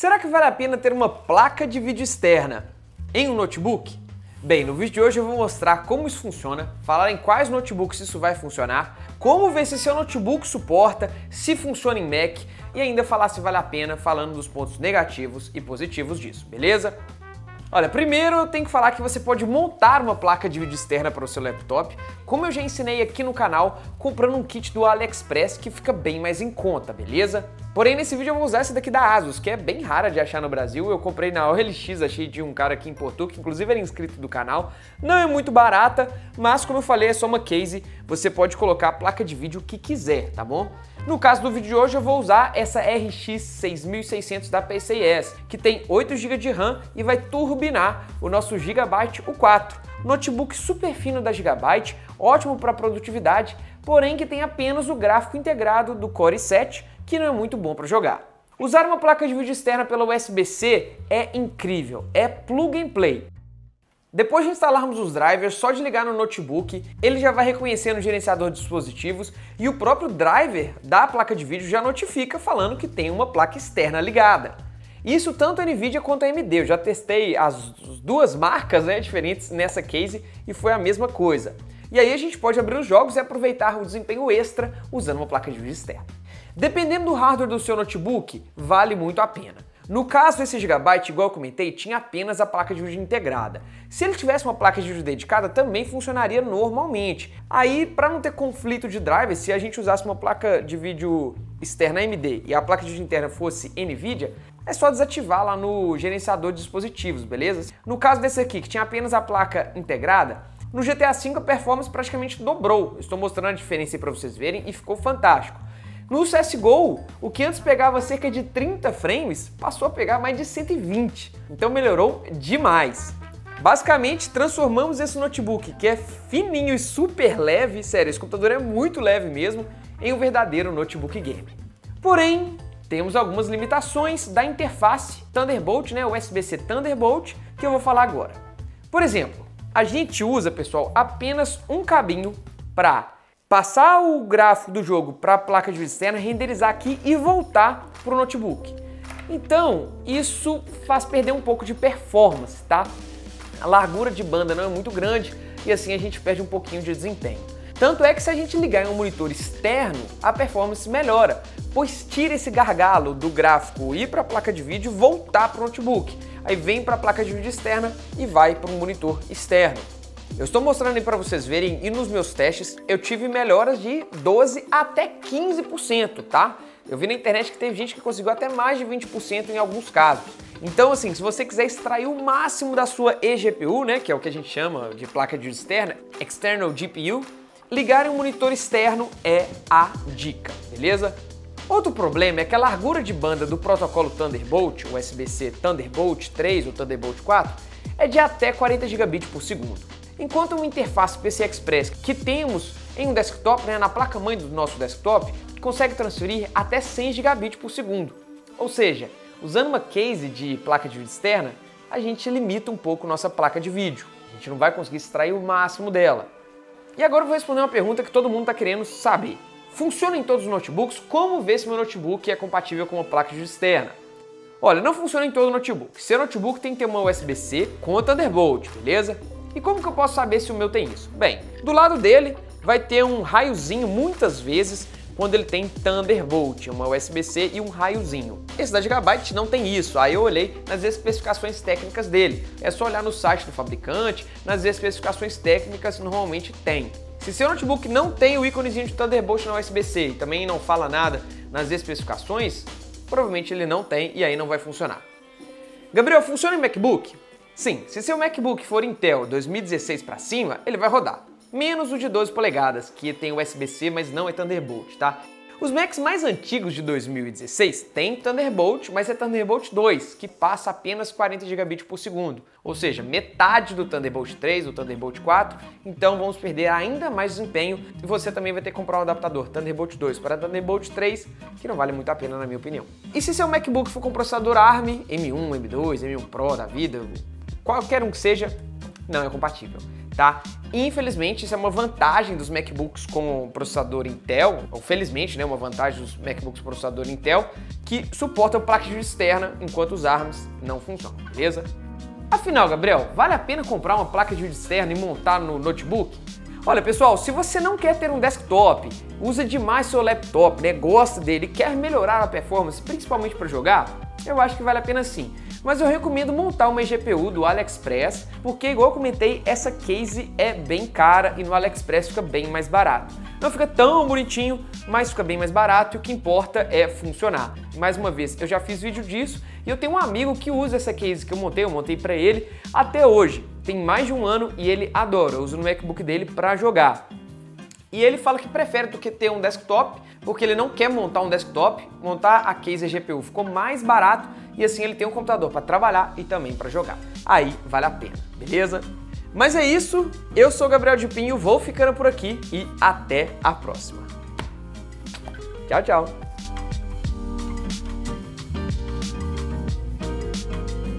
Será que vale a pena ter uma placa de vídeo externa em um notebook? Bem, no vídeo de hoje eu vou mostrar como isso funciona, falar em quais notebooks isso vai funcionar, como ver se seu notebook suporta, se funciona em Mac e ainda falar se vale a pena falando dos pontos negativos e positivos disso, beleza? Olha, primeiro eu tenho que falar que você pode montar uma placa de vídeo externa para o seu laptop, como eu já ensinei aqui no canal, comprando um kit do AliExpress que fica bem mais em conta, beleza? Porém, nesse vídeo eu vou usar essa daqui da Asus, que é bem rara de achar no Brasil. Eu comprei na OLX, achei de um cara aqui em Porto, que inclusive era inscrito do canal. Não é muito barata, mas como eu falei, é só uma case. Você pode colocar a placa de vídeo que quiser, tá bom? No caso do vídeo de hoje eu vou usar essa RX 6600 da PCIe, que tem 8 GB de RAM e vai turbinar o nosso Gigabyte U4. Notebook super fino da Gigabyte, ótimo para produtividade, porém que tem apenas o gráfico integrado do Core i7, que não é muito bom para jogar. Usar uma placa de vídeo externa pela USB-C é incrível, é plug and play. Depois de instalarmos os drivers, só de ligar no notebook, ele já vai reconhecendo o gerenciador de dispositivos e o próprio driver da placa de vídeo já notifica falando que tem uma placa externa ligada. Isso tanto a Nvidia quanto a AMD. Eu já testei as duas marcas né, diferentes nessa case e foi a mesma coisa. E aí a gente pode abrir os jogos e aproveitar o desempenho extra usando uma placa de vídeo externa. Dependendo do hardware do seu notebook, vale muito a pena. No caso desse Gigabyte, igual eu comentei, tinha apenas a placa de vídeo integrada. Se ele tivesse uma placa de vídeo dedicada, também funcionaria normalmente. Aí, para não ter conflito de driver, se a gente usasse uma placa de vídeo externa AMD e a placa de vídeo interna fosse NVIDIA, é só desativar lá no gerenciador de dispositivos, beleza? No caso desse aqui, que tinha apenas a placa integrada, no GTA V a performance praticamente dobrou. Estou mostrando a diferença para vocês verem e ficou fantástico. No CSGO, o que antes pegava cerca de 30 frames, passou a pegar mais de 120. Então melhorou demais. Basicamente, transformamos esse notebook, que é fininho e super leve, sério, esse computador é muito leve mesmo, em um verdadeiro notebook game. Porém, temos algumas limitações da interface Thunderbolt, né, USB-C Thunderbolt, que eu vou falar agora. Por exemplo, a gente usa, pessoal, apenas um cabinho para passar o gráfico do jogo para a placa de vídeo externa, renderizar aqui e voltar para o notebook. Então, isso faz perder um pouco de performance, tá? A largura de banda não é muito grande e assim a gente perde um pouquinho de desempenho. Tanto é que se a gente ligar em um monitor externo, a performance melhora, pois tira esse gargalo do gráfico ir para a placa de vídeo voltar para o notebook. Aí vem para a placa de vídeo externa e vai para um monitor externo. Eu estou mostrando aí para vocês verem e nos meus testes eu tive melhoras de 12 até 15%, tá? Eu vi na internet que teve gente que conseguiu até mais de 20% em alguns casos. Então, assim, se você quiser extrair o máximo da sua eGPU, né, que é o que a gente chama de placa de externa, External GPU, ligar em um monitor externo é a dica, beleza? Outro problema é que a largura de banda do protocolo Thunderbolt, USB-C Thunderbolt 3 ou Thunderbolt 4, é de até 40 gigabits por segundo. Enquanto uma interface PCI Express que temos em um desktop, né, na placa-mãe do nosso desktop, consegue transferir até 100 gigabits por segundo. Ou seja, usando uma case de placa de vídeo externa, a gente limita um pouco nossa placa de vídeo. A gente não vai conseguir extrair o máximo dela. E agora eu vou responder uma pergunta que todo mundo está querendo saber. Funciona em todos os notebooks? Como ver se meu notebook é compatível com uma placa de externa? Olha, não funciona em todo notebook. Seu notebook tem que ter uma USB-C com Thunderbolt, beleza? E como que eu posso saber se o meu tem isso? Bem, do lado dele vai ter um raiozinho muitas vezes quando ele tem Thunderbolt, uma USB-C e um raiozinho. Esse da Gigabyte não tem isso, aí eu olhei nas especificações técnicas dele. É só olhar no site do fabricante, nas especificações técnicas normalmente tem. Se seu notebook não tem o íconezinho de Thunderbolt na USB-C e também não fala nada nas especificações, provavelmente ele não tem e aí não vai funcionar. Gabriel, funciona em MacBook? Sim, se seu MacBook for Intel 2016 para cima, ele vai rodar. Menos o de 12 polegadas, que tem USB-C, mas não é Thunderbolt, tá? Os Macs mais antigos de 2016 têm Thunderbolt, mas é Thunderbolt 2, que passa apenas 40 GB por segundo, ou seja, metade do Thunderbolt 3 ou Thunderbolt 4, então vamos perder ainda mais desempenho e você também vai ter que comprar um adaptador Thunderbolt 2 para Thunderbolt 3, que não vale muito a pena na minha opinião. E se seu MacBook for com processador ARM, M1, M2, M1 Pro da vida, qualquer um que seja, não é compatível, tá? Infelizmente, isso é uma vantagem dos MacBooks com processador Intel, ou felizmente, né, uma vantagem dos MacBooks com processador Intel, que suportam placa de externa enquanto os ARMS não funcionam, beleza? Afinal, Gabriel, vale a pena comprar uma placa de vídeo externa e montar no notebook? Olha, pessoal, se você não quer ter um desktop, usa demais seu laptop, né, gosta dele, quer melhorar a performance, principalmente para jogar, eu acho que vale a pena sim. Mas eu recomendo montar uma GPU do AliExpress, porque igual eu comentei, essa case é bem cara e no AliExpress fica bem mais barato. Não fica tão bonitinho, mas fica bem mais barato e o que importa é funcionar. Mais uma vez, eu já fiz vídeo disso e eu tenho um amigo que usa essa case que eu montei, eu montei para ele até hoje. Tem mais de um ano e ele adora, uso no MacBook dele para jogar. E ele fala que prefere do que ter um desktop, porque ele não quer montar um desktop, montar a case GPU ficou mais barato e assim ele tem um computador para trabalhar e também para jogar. Aí vale a pena, beleza? Mas é isso, eu sou Gabriel de Pinho, vou ficando por aqui e até a próxima. Tchau, tchau!